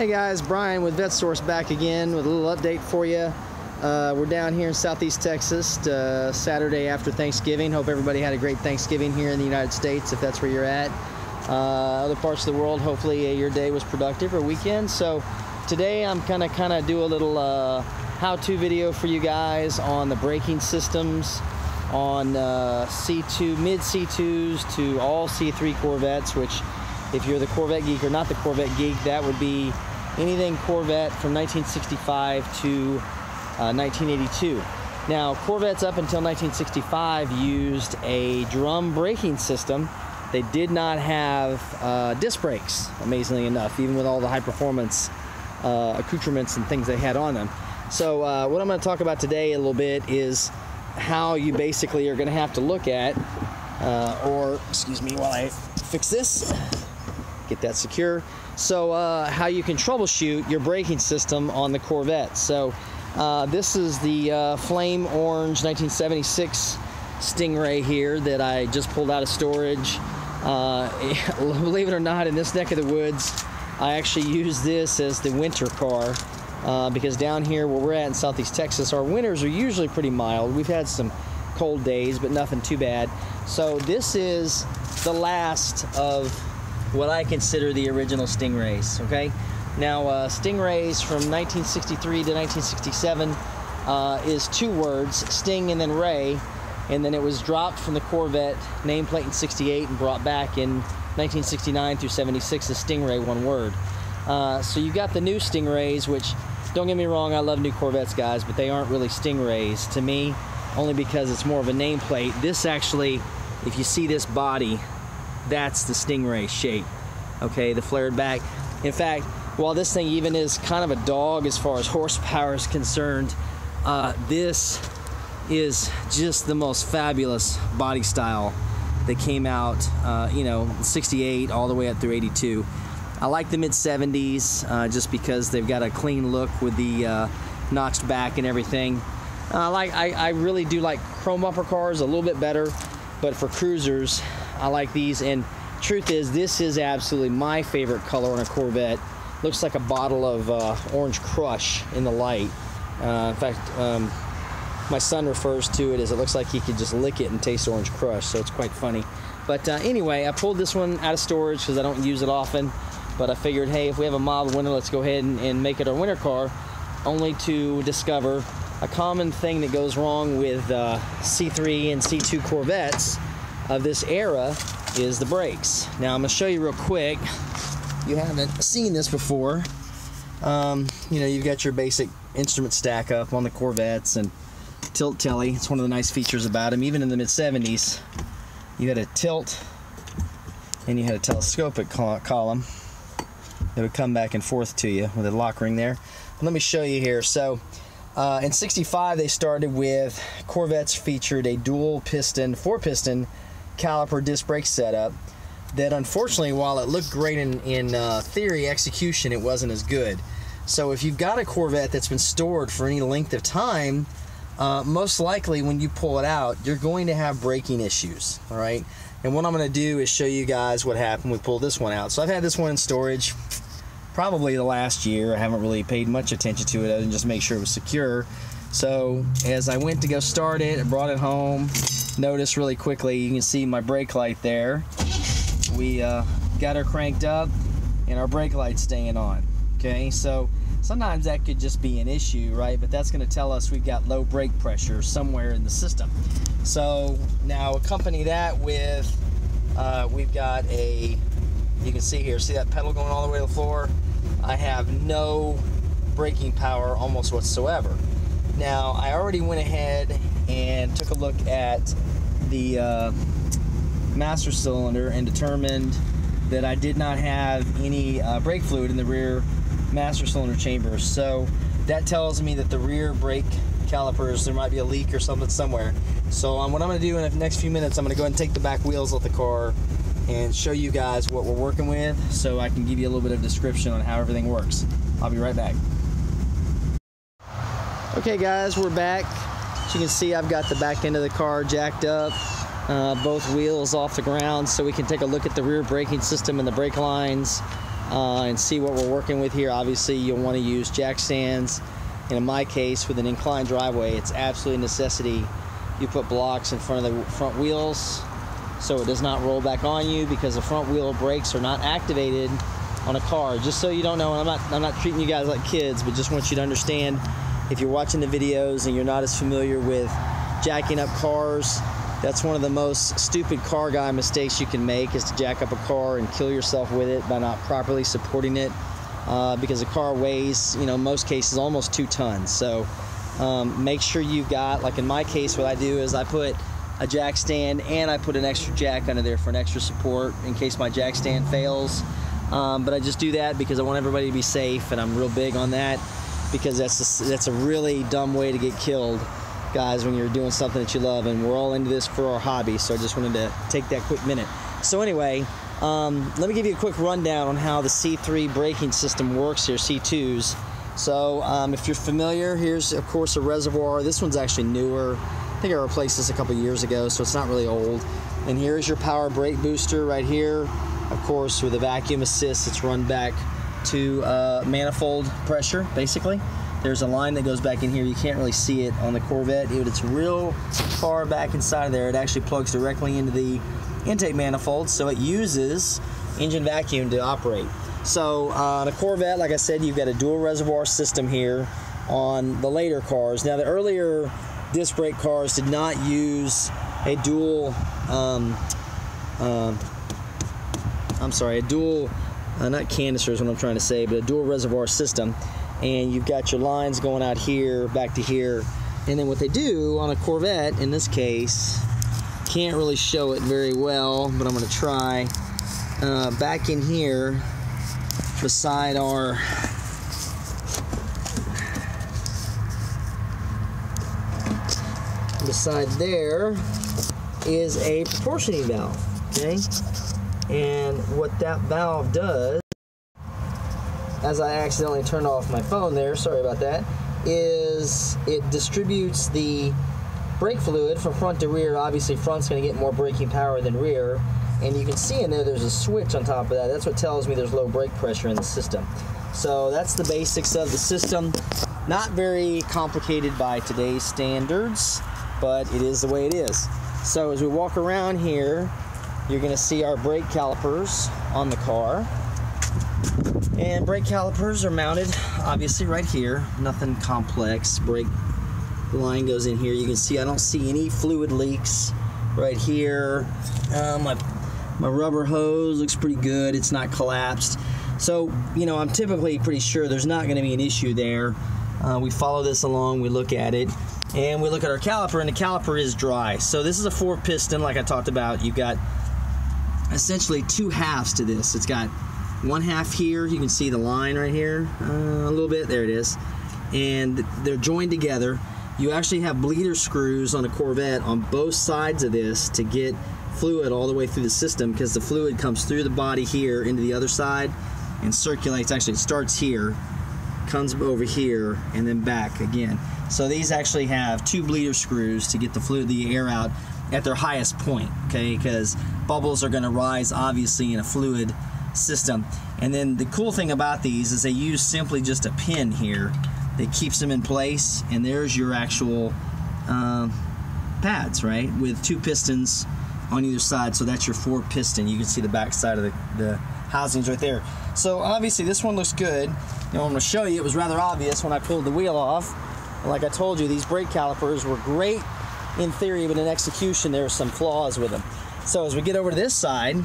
Hey guys, Brian with VetteSource back again with a little update for you. Uh, we're down here in Southeast Texas, uh, Saturday after Thanksgiving. Hope everybody had a great Thanksgiving here in the United States, if that's where you're at. Uh, other parts of the world, hopefully uh, your day was productive or weekend. So today I'm gonna kind of do a little uh, how-to video for you guys on the braking systems on uh, C2, mid C2s to all C3 Corvettes, which if you're the Corvette geek or not the Corvette geek, that would be anything Corvette from 1965 to uh, 1982. Now, Corvettes up until 1965 used a drum braking system. They did not have uh, disc brakes, amazingly enough, even with all the high performance uh, accoutrements and things they had on them. So, uh, what I'm going to talk about today a little bit is how you basically are going to have to look at, uh, or excuse me while I fix this, get that secure. So uh, how you can troubleshoot your braking system on the Corvette. So uh, this is the uh, Flame Orange 1976 Stingray here that I just pulled out of storage. Uh, believe it or not, in this neck of the woods, I actually use this as the winter car. Uh, because down here where we're at in southeast Texas, our winters are usually pretty mild. We've had some cold days, but nothing too bad. So this is the last of what I consider the original Stingrays. Okay, now uh, Stingrays from 1963 to 1967 uh, is two words, Sting and then Ray, and then it was dropped from the Corvette nameplate in 68 and brought back in 1969 through 76 as Stingray, one word. Uh, so you got the new Stingrays, which don't get me wrong, I love new Corvettes, guys, but they aren't really Stingrays to me, only because it's more of a nameplate. This actually, if you see this body, that's the Stingray shape. Okay, the flared back. In fact, while this thing even is kind of a dog as far as horsepower is concerned, uh, this is just the most fabulous body style that came out, uh, you know, 68 all the way up through 82. I like the mid 70s uh, just because they've got a clean look with the uh, notched back and everything. Uh, like I, I really do like chrome bumper cars a little bit better, but for cruisers, I like these. And truth is, this is absolutely my favorite color on a Corvette. Looks like a bottle of uh, Orange Crush in the light. Uh, in fact, um, my son refers to it as it looks like he could just lick it and taste Orange Crush, so it's quite funny. But uh, anyway, I pulled this one out of storage because I don't use it often. But I figured, hey, if we have a mild winter, let's go ahead and, and make it our winter car, only to discover a common thing that goes wrong with uh, C3 and C2 Corvettes of this era is the brakes. Now I'm to show you real quick. You haven't seen this before. Um, you know, you've got your basic instrument stack up on the Corvettes and tilt telly. It's one of the nice features about them. Even in the mid 70s, you had a tilt and you had a telescopic column that would come back and forth to you with a lock ring there. Let me show you here. So uh, in 65, they started with Corvettes featured a dual piston, four piston caliper disc brake setup that unfortunately, while it looked great in, in uh, theory, execution, it wasn't as good. So if you've got a Corvette that's been stored for any length of time, uh, most likely when you pull it out, you're going to have braking issues, all right? And what I'm going to do is show you guys what happened. We pulled this one out. So I've had this one in storage probably the last year. I haven't really paid much attention to it other than just make sure it was secure. So as I went to go start it, I brought it home. Notice really quickly, you can see my brake light there. We uh, got her cranked up and our brake light's staying on. Okay, so sometimes that could just be an issue, right? But that's going to tell us we've got low brake pressure somewhere in the system. So now accompany that with, uh, we've got a, you can see here, see that pedal going all the way to the floor? I have no braking power almost whatsoever. Now, I already went ahead and took a look at the uh, master cylinder and determined that I did not have any uh, brake fluid in the rear master cylinder chamber. So that tells me that the rear brake calipers, there might be a leak or something somewhere. So um, what I'm going to do in the next few minutes, I'm going to go ahead and take the back wheels off the car and show you guys what we're working with so I can give you a little bit of description on how everything works. I'll be right back. Okay guys, we're back. As you can see, I've got the back end of the car jacked up, uh, both wheels off the ground so we can take a look at the rear braking system and the brake lines. uh, and see what we're working with here. Obviously, you'll want to use jack stands. And in my case, with an inclined driveway, it's absolutely a necessity. You put blocks in front of the front wheels so it does not roll back on you because the front wheel brakes are not activated on a car. Just so you don't know, I'm not I'm not treating you guys like kids, but just want you to understand if you're watching the videos and you're not as familiar with jacking up cars, that's one of the most stupid car guy mistakes you can make is to jack up a car and kill yourself with it by not properly supporting it uh, because a car weighs, you know, most cases almost two tons. So um, make sure you've got, like in my case, what I do is I put a jack stand and I put an extra jack under there for an extra support in case my jack stand fails. Um, but I just do that because I want everybody to be safe and I'm real big on that because that's a, that's a really dumb way to get killed guys when you're doing something that you love and we're all into this for our hobby so I just wanted to take that quick minute. So anyway um, let me give you a quick rundown on how the C3 braking system works here C2s so um, if you're familiar here's of course a reservoir. This one's actually newer. I think I replaced this a couple years ago so it's not really old. And here's your power brake booster right here of course with a vacuum assist. It's run back to uh, manifold pressure basically there's a line that goes back in here. You can't really see it on the Corvette, but it's real far back inside of there. It actually plugs directly into the intake manifold, so it uses engine vacuum to operate. So uh, on a Corvette, like I said, you've got a dual reservoir system here on the later cars. Now the earlier disc brake cars did not use a dual, um, uh, I'm sorry, a dual, uh, not canister is what I'm trying to say, but a dual reservoir system. And you've got your lines going out here back to here. And then what they do on a Corvette in this case can't really show it very well but I'm gonna try. Uh, back in here beside our beside there is a proportioning valve okay and what that valve does as I accidentally turned off my phone there, sorry about that, is it distributes the brake fluid from front to rear. Obviously, front's going to get more braking power than rear. And you can see in there there's a switch on top of that. That's what tells me there's low brake pressure in the system. So that's the basics of the system. Not very complicated by today's standards, but it is the way it is. So as we walk around here, you're going to see our brake calipers on the car. And brake calipers are mounted obviously right here. Nothing complex. Brake line goes in here. You can see I don't see any fluid leaks right here. Uh, my, my rubber hose looks pretty good. It's not collapsed. So, you know, I'm typically pretty sure there's not going to be an issue there. Uh, we follow this along, we look at it, and we look at our caliper, and the caliper is dry. So this is a four piston, like I talked about. You've got essentially two halves to this. It's got one half here you can see the line right here uh, a little bit there it is. And they're joined together. You actually have bleeder screws on a Corvette on both sides of this to get fluid all the way through the system because the fluid comes through the body here into the other side and circulates actually it starts here comes over here and then back again. So these actually have two bleeder screws to get the fluid the air out at their highest point okay because bubbles are going to rise obviously in a fluid system. And then the cool thing about these is they use simply just a pin here that keeps them in place. And there's your actual uh, pads, right? With two pistons on either side. So that's your four piston. You can see the back side of the, the housings right there. So obviously this one looks good. You know, I'm to show you, it was rather obvious when I pulled the wheel off. Like I told you, these brake calipers were great in theory, but in execution, there were some flaws with them. So as we get over to this side,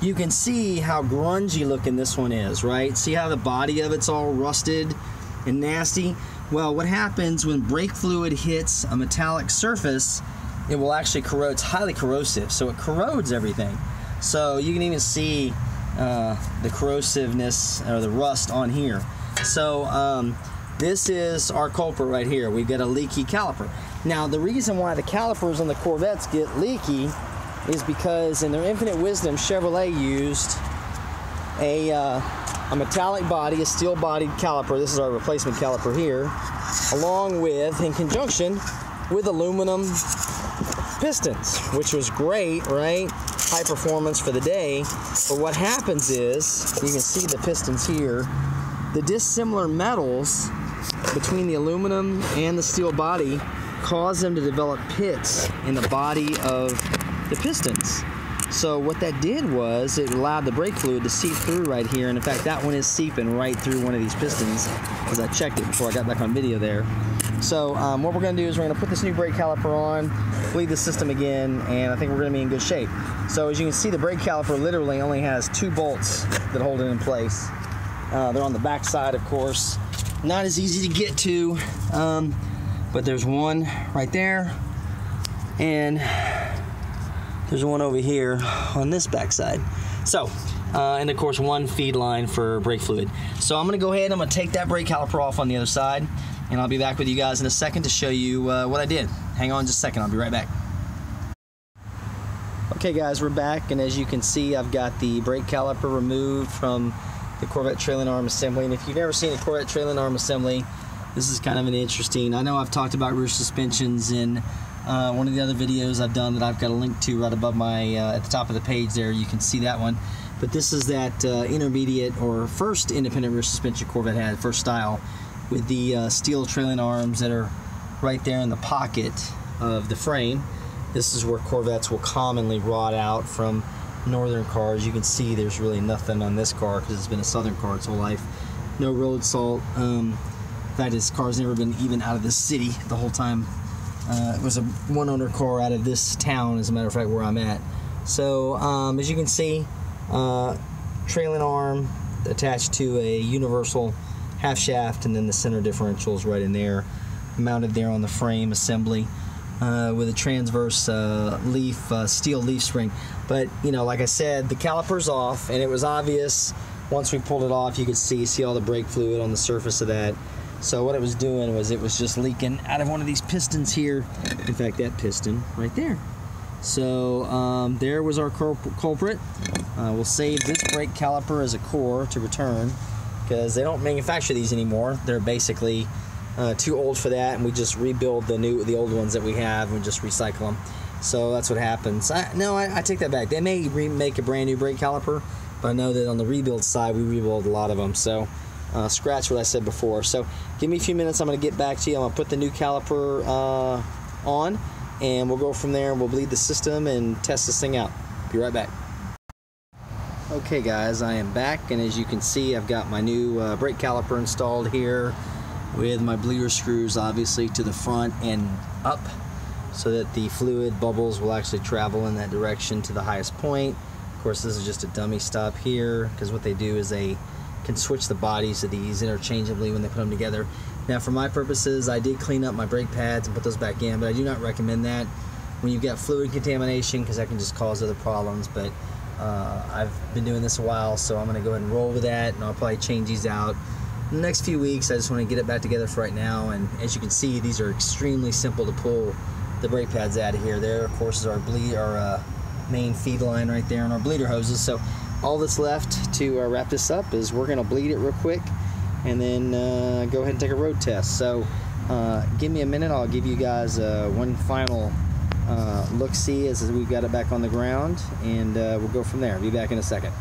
you can see how grungy looking this one is, right? See how the body of it's all rusted and nasty? Well, what happens when brake fluid hits a metallic surface, it will actually corrode. It's highly corrosive, so it corrodes everything. So you can even see uh, the corrosiveness or the rust on here. So um, this is our culprit right here. We've got a leaky caliper. Now, the reason why the calipers on the Corvettes get leaky is because in their infinite wisdom, Chevrolet used a, uh, a metallic body, a steel bodied caliper. This is our replacement caliper here, along with, in conjunction with aluminum pistons, which was great, right? high performance for the day. But what happens is, you can see the pistons here, the dissimilar metals between the aluminum and the steel body cause them to develop pits in the body of the pistons. So what that did was it allowed the brake fluid to seep through right here. And in fact, that one is seeping right through one of these pistons as I checked it before I got back on video there. So um, what we're gonna do is we're gonna put this new brake caliper on, bleed the system again, and I think we're gonna be in good shape. So as you can see, the brake caliper literally only has two bolts that hold it in place. Uh, they're on the back side, of course. Not as easy to get to, um, but there's one right there, and there's one over here on this backside. So, uh, and of course one feed line for brake fluid. So I'm gonna go ahead, I'm gonna take that brake caliper off on the other side and I'll be back with you guys in a second to show you uh, what I did. Hang on just a second, I'll be right back. Okay guys, we're back and as you can see I've got the brake caliper removed from the Corvette trailing arm assembly and if you've never seen a Corvette trailing arm assembly this is kind of an interesting, I know I've talked about rear suspensions in uh, one of the other videos I've done that I've got a link to right above my uh, at the top of the page there. You can see that one. But this is that uh, intermediate or first independent rear suspension Corvette had first style with the uh, steel trailing arms that are right there in the pocket of the frame. This is where Corvettes will commonly rot out from northern cars. You can see there's really nothing on this car because it's been a southern car its whole life. No road salt. Um, in fact this car's never been even out of the city the whole time uh, it was a one owner car out of this town, as a matter of fact, where I'm at. So, um, as you can see, uh, trailing arm attached to a universal half shaft, and then the center differential is right in there, mounted there on the frame assembly. Uh, with a transverse uh, leaf uh, steel leaf spring but you know like I said the caliper's off and it was obvious once we pulled it off you could see see all the brake fluid on the surface of that so what it was doing was it was just leaking out of one of these pistons here. In fact, that piston right there. So um, there was our culprit. Uh, we'll save this brake caliper as a core to return because they don't manufacture these anymore. They're basically uh, too old for that, and we just rebuild the new, the old ones that we have, and just recycle them. So that's what happens. I, no, I, I take that back. They may remake a brand new brake caliper, but I know that on the rebuild side, we rebuild a lot of them. So uh, scratch what I said before. So give me a few minutes. I'm going to get back to you. I'm going to put the new caliper uh, on, and we'll go from there. We'll bleed the system and test this thing out. Be right back. Okay guys, I am back and as you can see I've got my new uh, brake caliper installed here with my bleeder screws obviously to the front and up so that the fluid bubbles will actually travel in that direction to the highest point. Of course this is just a dummy stop here because what they do is they can switch the bodies of these interchangeably when they put them together. Now, for my purposes, I did clean up my brake pads and put those back in, but I do not recommend that when you've got fluid contamination because that can just cause other problems. But uh, I've been doing this a while, so I'm going to go ahead and roll with that, and I'll probably change these out in the next few weeks. I just want to get it back together for right now, and as you can see, these are extremely simple to pull the brake pads out of here. There, of course, is our bleed, our uh, main feed line right there, and our bleeder hoses. So all that's left to uh, wrap this up is we're going to bleed it real quick and then uh, go ahead and take a road test. So uh, give me a minute. I'll give you guys uh, one final uh, look-see as we've got it back on the ground and uh, we'll go from there. Be back in a second.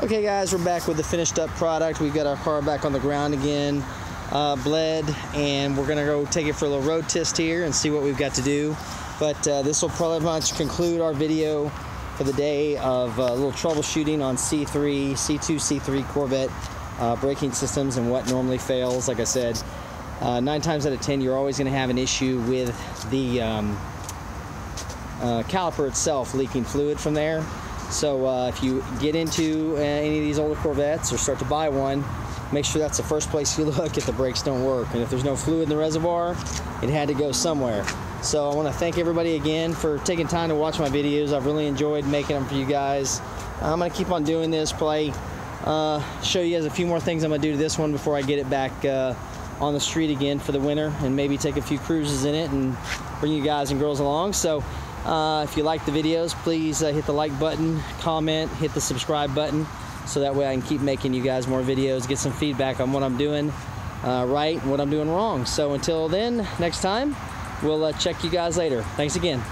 Okay guys, we're back with the finished up product. We've got our car back on the ground again, bled, and we're gonna go take it for a little road test here and see what we've got to do. But this will probably much conclude our video for the day of uh, a little troubleshooting on C3, C2, C3 Corvette uh, braking systems and what normally fails. Like I said, uh, nine times out of ten, you're always going to have an issue with the um, uh, caliper itself leaking fluid from there. So uh, if you get into uh, any of these older Corvettes or start to buy one, make sure that's the first place you look if the brakes don't work. And if there's no fluid in the reservoir, it had to go somewhere. So I want to thank everybody again for taking time to watch my videos. I've really enjoyed making them for you guys. I'm going to keep on doing this, play, uh, show you guys a few more things I'm going to do to this one before I get it back uh, on the street again for the winter and maybe take a few cruises in it and bring you guys and girls along. So uh, if you like the videos, please uh, hit the like button, comment, hit the subscribe button so that way I can keep making you guys more videos, get some feedback on what I'm doing uh, right and what I'm doing wrong. So until then, next time, We'll uh, check you guys later. Thanks again.